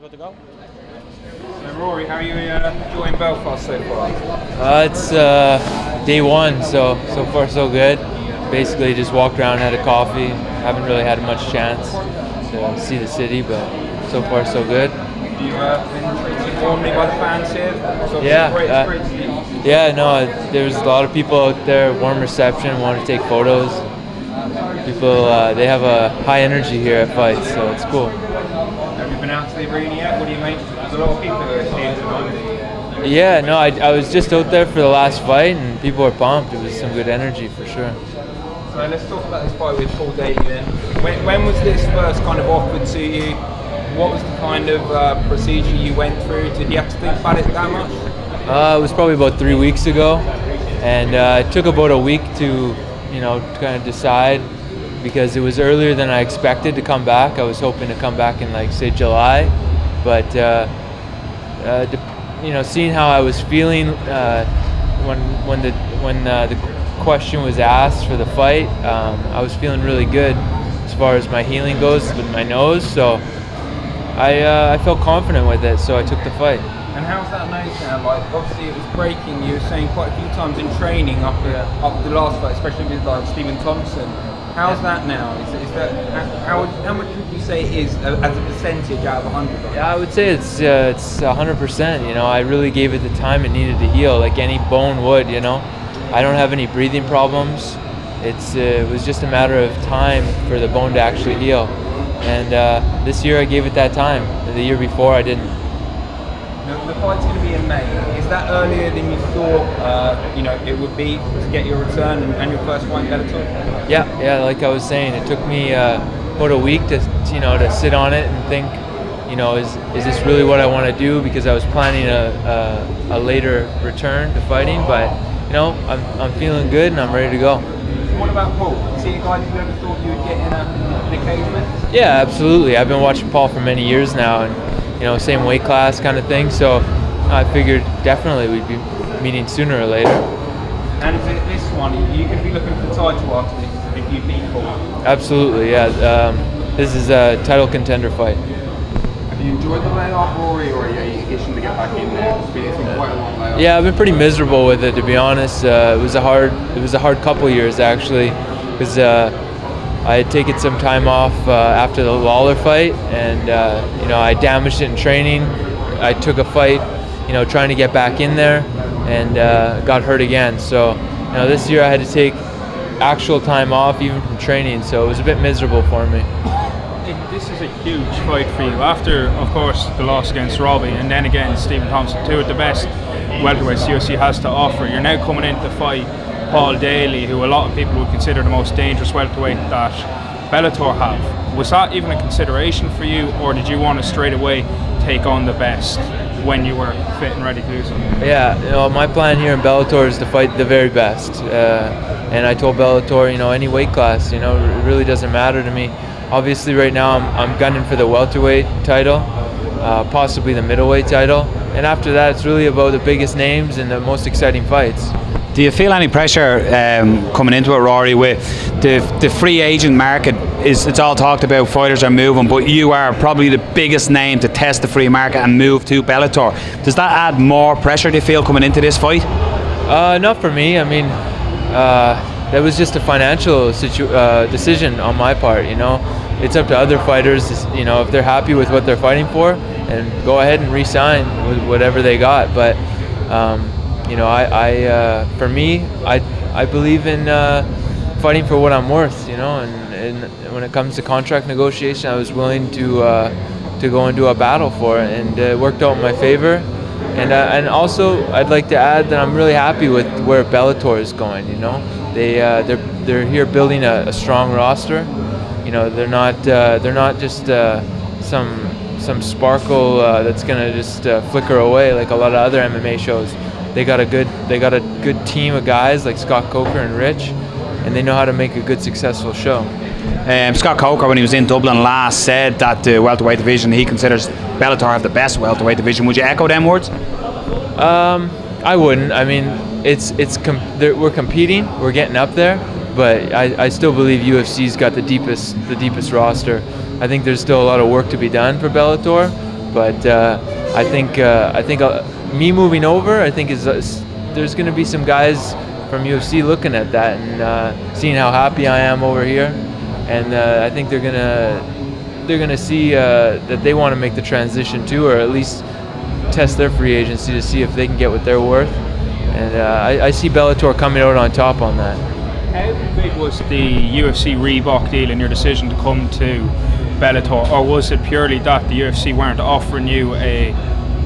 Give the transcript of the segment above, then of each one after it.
good to go. So Rory, how are you uh, enjoying Belfast so far? Uh, it's uh, day one, so so far so good. Basically, just walked around, had a coffee. Haven't really had much chance to see the city, but so far so good. Have you uh, been treated warmly by the fans here? It's obviously Yeah, a great uh, experience. Yeah, no, there's a lot of people out there, warm reception, want to take photos. People, uh, they have a high energy here at fights, so it's cool. Have you been out to the arena yet? What do you make? There's a lot of people here tonight. Yeah, no, I, I was just out there for the last fight, and people were pumped. It was some good energy for sure. So let's talk about this fight with Paul Daley then. When, when was this first kind of offered to you? What was the kind of uh, procedure you went through? Did you have to think about it that much? Uh, it was probably about three weeks ago, and uh, it took about a week to, you know, kind of decide because it was earlier than I expected to come back. I was hoping to come back in like say July, but uh, uh, you know, seeing how I was feeling uh, when when the when uh, the question was asked for the fight, um, I was feeling really good as far as my healing goes with my nose. So I uh, I felt confident with it, so I took the fight. And how's that nose now? Like, obviously it was breaking. You were saying quite a few times in training up the, up the last fight, especially with like Stephen Thompson. How's that now? Is, is that how, how much would you say is uh, as a percentage out of 100? Yeah, I would say it's uh, it's hundred percent. You know, I really gave it the time it needed to heal, like any bone would. You know, I don't have any breathing problems. It's uh, it was just a matter of time for the bone to actually heal, and uh, this year I gave it that time. The year before I didn't. The, the fight's going to be in May. Is that earlier than you thought? Uh, you know, it would be to get your return and, and your first fight in Bellator. Yeah, yeah. Like I was saying, it took me uh, about a week to you know to sit on it and think. You know, is is this really what I want to do? Because I was planning a, a, a later return to fighting, but you know, I'm, I'm feeling good and I'm ready to go. What about Paul? Is he a guy you ever thought you would get in a, in a cage with? Yeah, absolutely. I've been watching Paul for many years now, and you know, same weight class kind of thing. So I figured definitely we'd be meeting sooner or later. And this one, you could be looking for the title after this if you beat Paul. Absolutely, yeah. Um, this is a title contender fight. Have you enjoyed the layoff, Rory, or are you itching to get back in there? It's been, it's been quite a long layoff. Yeah, I've been pretty miserable with it to be honest. Uh, it was a hard, it was a hard couple years actually, because uh, I had taken some time off uh, after the Lawler fight, and uh, you know I damaged it in training. I took a fight, you know, trying to get back in there, and uh, got hurt again. So, you know, this year I had to take actual time off, even from training. So it was a bit miserable for me. This is a huge fight for you. After, of course, the loss against Robbie, and then again Stephen Thompson, two of the best welterweights UFC has to offer. You're now coming in to fight Paul Daley, who a lot of people would consider the most dangerous welterweight that Bellator have. Was that even a consideration for you, or did you want to straight away take on the best when you were fit and ready to do so? Yeah, you know, my plan here in Bellator is to fight the very best. Uh, and I told Bellator, you know, any weight class, you know, it really doesn't matter to me. Obviously, right now I'm, I'm gunning for the welterweight title, uh, possibly the middleweight title. And after that, it's really about the biggest names and the most exciting fights. Do you feel any pressure um, coming into it, Rory? With the the free agent market is it's all talked about. Fighters are moving, but you are probably the biggest name to test the free market and move to Bellator. Does that add more pressure? Do you feel coming into this fight? Uh, not for me. I mean, uh, that was just a financial situ- uh, decision on my part. You know, it's up to other fighters. You know, if they're happy with what they're fighting for, and go ahead and re-sign with whatever they got. But um, you know, I, I uh, for me, I, I believe in uh, fighting for what I'm worth. You know, and, and when it comes to contract negotiation, I was willing to uh, to go into a battle for it, and it worked out in my favor. And, uh, and also, I'd like to add that I'm really happy with where Bellator is going. You know, they uh, they're they're here building a, a strong roster. You know, they're not uh, they're not just some some sparkle uh, that's gonna just uh, flicker away like a lot of other MMA shows. They got a good they got a good team of guys like Scott Coker and Rich, and they know how to make a good successful show. Um, Scott Coker, when he was in Dublin last, said that the welterweight division he considers Bellator have the best welterweight division. Would you echo them words? Um, I wouldn't. I mean, it's it's com- we're competing, we're getting up there, but I, I still believe UFC's got the deepest the deepest roster. I think there's still a lot of work to be done for Bellator, But uh, I think uh, I think uh, me moving over, I think is uh, there's going to be some guys from UFC looking at that and uh, seeing how happy I am over here, and uh, I think they're gonna they're gonna see uh, that they want to make the transition too, or at least test their free agency to see if they can get what they're worth. And uh, I, I see Bellator coming out on top on that. How big was the UFC Reebok deal in your decision to come to Bellator, or was it purely that the UFC weren't offering you a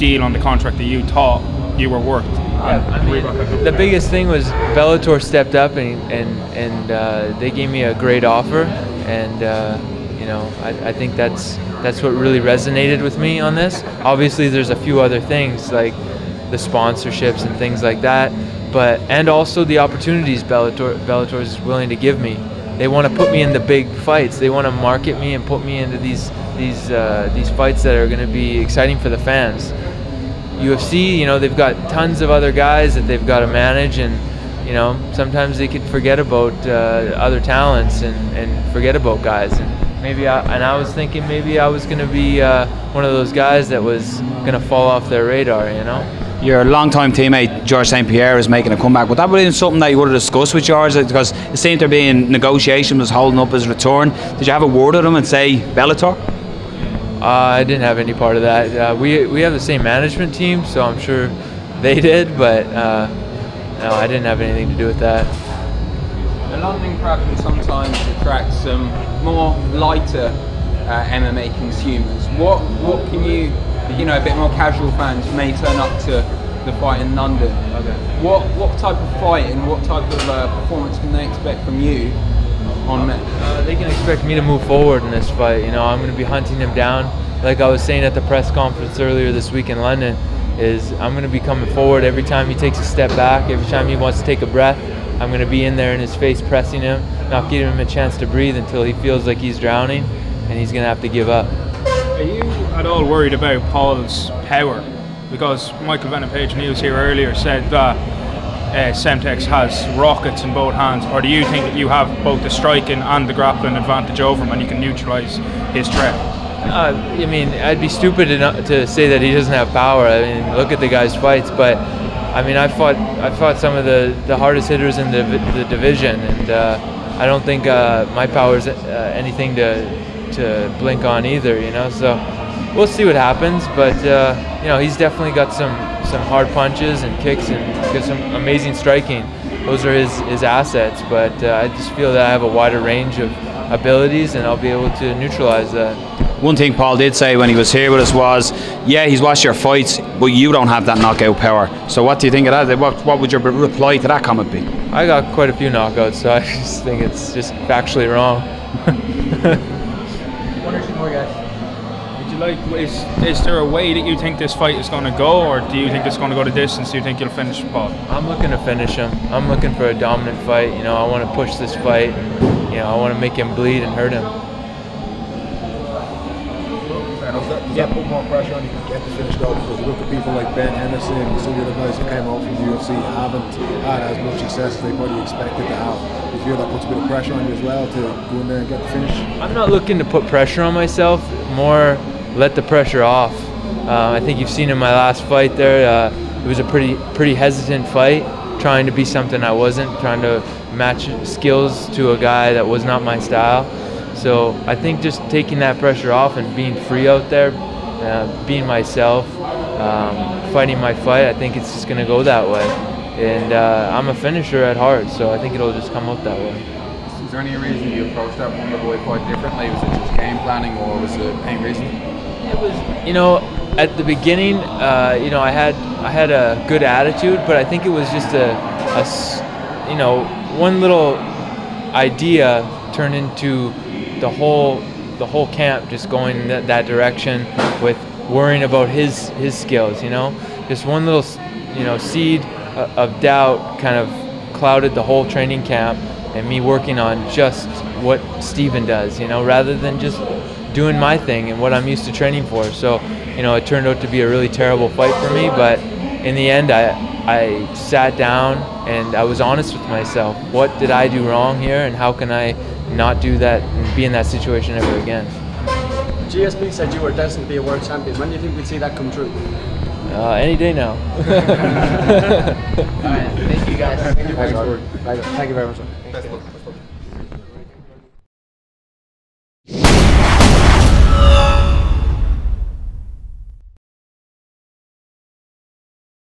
deal on the contract that you thought you were worth? Reebok The biggest thing was Bellator stepped up and and and uh, they gave me a great offer, and uh, you know I, I think that's that's what really resonated with me on this. Obviously, there's a few other things like the sponsorships and things like that, but and also the opportunities Bellator Bellator is willing to give me. They want to put me in the big fights. They want to market me and put me into these these uh, these fights that are going to be exciting for the fans. UFC, you know, they've got tons of other guys that they've got to manage, and you know, sometimes they could forget about uh, other talents and, and forget about guys. And maybe, I, and I was thinking maybe I was going to be uh, one of those guys that was going to fall off their radar, you know. Your longtime teammate George St Pierre is making a comeback. Would that have been something that you would have discussed with George? Because it seemed there being negotiation was holding up his return. Did you have a word with him and say Bellator? Uh, I didn't have any part of that. Uh, we we have the same management team, so I'm sure they did, but uh, no, I didn't have anything to do with that. The London crowd can sometimes attract some more lighter uh, MMA consumers. What what can you, you know, a bit more casual fans may turn up to the fight in London. What what type of fight and what type of uh, performance can they expect from you on that? Uh, they can expect me to move forward in this fight. You know, I'm going to be hunting him down. Like I was saying at the press conference earlier this week in London, is I'm going to be coming forward every time he takes a step back, every time he wants to take a breath. I'm going to be in there in his face, pressing him, not giving him a chance to breathe until he feels like he's drowning, and he's going to have to give up. Are you at all worried about Paul's power? Because Michael Venom Page, when he was here earlier, said that uh, Semtex has rockets in both hands. Or do you think that you have both the striking and the grappling advantage over him and you can neutralise his threat? Uh, I mean, I'd be stupid enough to say that he doesn't have power. I mean, look at the guy's fights. But I mean, I fought I fought some of the, the hardest hitters in the, the division, and uh, I don't think uh, my power is uh, anything to to blink on either. You know, so we'll see what happens. But uh, you know, he's definitely got some some hard punches and kicks and got some amazing striking. Those are his his assets. But uh, I just feel that I have a wider range of abilities, and I'll be able to neutralize that. One thing Paul did say when he was here with us was, yeah, he's watched your fights, but you don't have that knockout power. So what do you think of that? What, what would your reply to that comment be? I got quite a few knockouts, so I just think it's just factually wrong. One or two more guys. Would you like is is there a way that you think this fight is going to go, or do you think it's going to go the distance? Do you think you'll finish Paul? I'm looking to finish him. I'm looking for a dominant fight. You know, I want to push this fight. And, you know, I want to make him bleed and hurt him. Does that, does that put more pressure on you to get the finish though? Because you look at people like Ben Henderson and some of the guys who came out from the UFC haven't had as much success as they probably expected to have. Do you feel that puts a bit of pressure on you as well to go in there and get the finish? I'm not looking to put pressure on myself. More let the pressure off. Uh, I think you've seen in my last fight there. Uh, it was a pretty pretty hesitant fight, trying to be something I wasn't, trying to match skills to a guy that was not my style. So I think just taking that pressure off and being free out there, uh, being myself, um, fighting my fight, I think it's just going to go that way. And uh, I'm a finisher at heart, so I think it'll just come out that way. Is there any reason you approached that Wonder Boy fight differently? Was it just game planning or was it any reason? It was, you know, at the beginning, uh, you know, I had I had a good attitude, but I think it was just a, a you know, one little idea turned into the whole the whole camp just going that, that direction with worrying about his his skills. You know, just one little you know seed of doubt kind of clouded the whole training camp, and me working on just what Stephen does. You know, rather than just doing my thing and what I'm used to training for. So, you know, it turned out to be a really terrible fight for me, but in the end, I I sat down and I was honest with myself. What did I do wrong here, and how can I not do that and be in that situation ever again? GSP said you were destined to be a world champion. When do you think we'd see that come true? Uh, any day now. All right, thank you guys. Thank you very much.